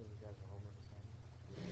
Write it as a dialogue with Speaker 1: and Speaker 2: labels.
Speaker 1: think you guys are home at the time.